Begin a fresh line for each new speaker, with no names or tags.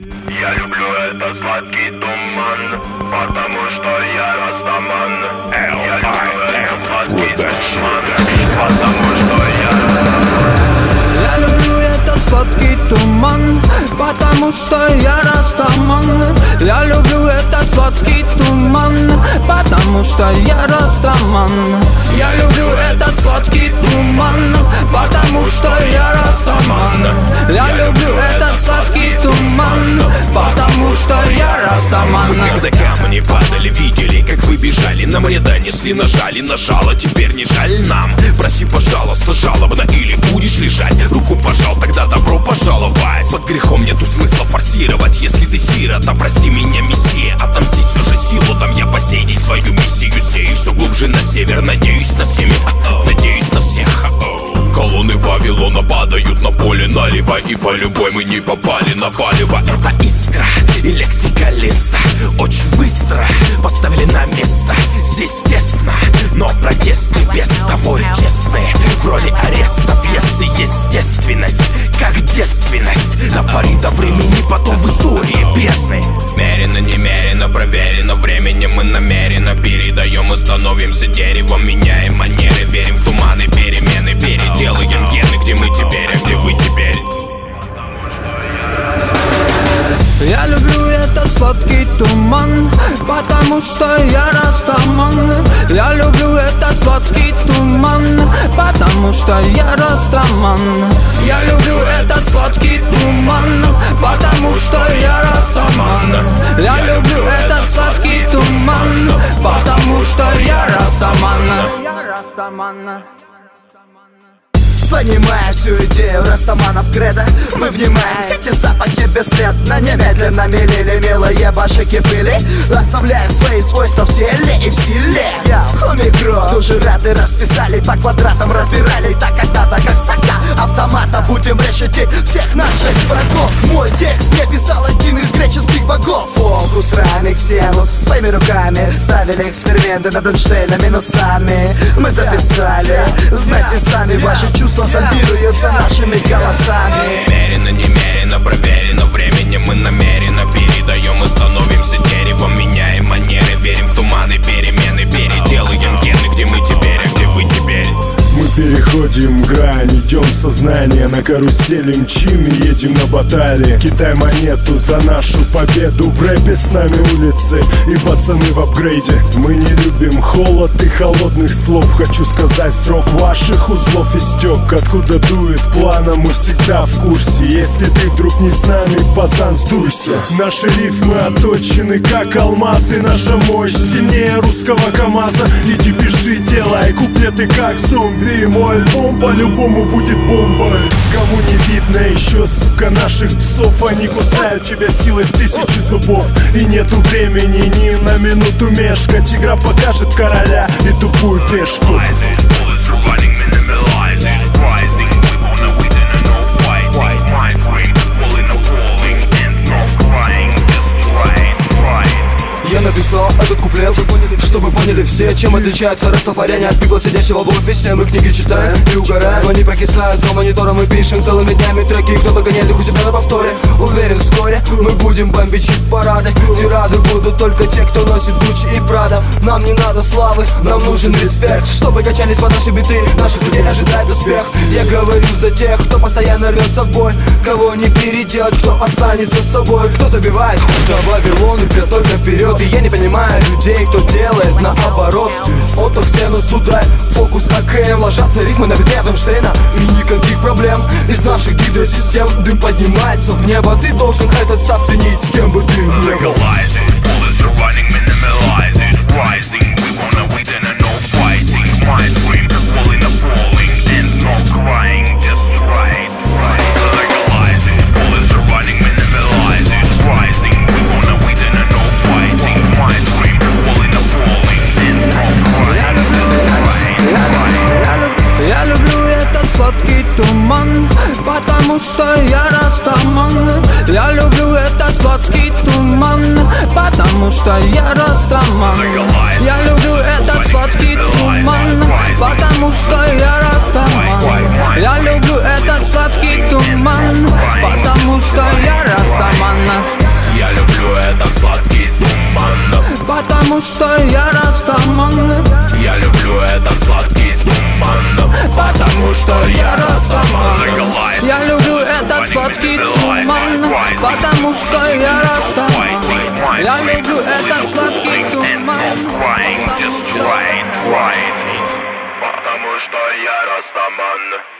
Я люблю этот сладкий туман, потому что я растаман. Я люблю этот сладкий туман, потому что я
Я люблю этот сладкий туман, потому что я растаман. Я люблю этот сладкий туман, потому что я растаман. Я люблю этот сладкий туман, потому что я растаман. Я люблю этот сладкий туман, потому что я растаман.
Когда камни падали, видели, как вы бежали. Нам не донесли, нажали, нажало. Теперь не жаль нам. Проси, пожалуйста, жалобно. Или будешь лежать, руку пожал на семя, надеюсь на всех. Колонны Вавилона падают на поле налево И по любой мы не попали на палево. Это искра и лексика листа девственность До поры до времени, потом в истории бездны Мерено, немерено, проверено Временем мы намеренно передаем И становимся деревом, меняем манеры Верим в туманы, перемены, переделаем гены Где мы теперь, а где вы теперь
Я люблю этот сладкий туман, потому что я растаман. Я люблю этот сладкий туман, потому что я растаман. Я люблю этот сладкий туман, потому что я растаман. Я люблю этот сладкий туман, потому что я растаман. Я растаман.
Понимая всю идею растаманов кредо Мы внимаем, хотя запахи бесследно Немедленно мелили милые башики пыли Оставляя свои свойства в теле и в силе. Омикрон Уже рады расписали, по квадратам разбирали. Так когда-то как сага автомата Будем решить всех наших врагов. Мой текст мне писал один из греческих богов Фокус, рамик, сенус Своими руками ставили эксперименты над Эйнштейном минусами Мы записали, знайте сами Ваши чувства зомбируются нашими голосами
переходим грань, идем в сознание На карусели мчим и едем на баталии. Китай монету за нашу победу. В рэпе с нами улицы и пацаны в апгрейде. Мы не любим холод и холодных слов. Хочу сказать, срок ваших узлов истек. Откуда дует плана, мы всегда в курсе. Если ты вдруг не с нами, пацан, сдуйся. Наши рифмы оточены, как алмазы. Наша мощь сильнее русского КамАЗа. Иди пиши, делай куплеты как зомби. Мой альбом по-любому будет бомбой. Кому не видно еще, сука, наших псов? Они кусают тебя силой в тысячи зубов. И нету времени ни на минуту мешкать. Игра покажет короля и тупую пешку
все, чем отличается растафаряне от пикла, сидящего в офисе? Мы книги читаем и угораем, но не прокисают За монитором. Мы пишем целыми днями треки Кто-то гоняет их у себя на повторе. Уверен, вскоре мы будем бомбить хит-парады. Не рады будут только те, кто носит Гуччи и Прада. Нам не надо славы, нам нужен респект. Чтобы качались под наши биты, наших людей ожидает успех. Я говорю за тех, кто постоянно рвется в бой. Кого не перейдет, кто останется с собой. Кто забивает до Вавилон и только вперед. И я не понимаю людей, кто делает наоборот Ото Ксенус, Судай, фокус АКМ Ложатся рифмы на битве Эйнштейна. И никаких проблем Из наших гидросистем. Дым поднимается в небо. Ты должен этот став ценить, кем бы ты ни был.
Legalize it. Bullets are running, minimalize it, rising. потому что я растаман.
Я люблю этот сладкий туман Потому что я растаман. Я люблю этот сладкий туман Потому что я растаман. Я люблю этот сладкий туман Потому что я растаман. Я люблю этот сладкий туман. Потому что я растаман. Я
люблю этот сладкий туман
Потому что я растаман. Я люблю этот сладкий туман. Потому что я растаман. Я люблю этот сладкий туман.
Потому что я Растаман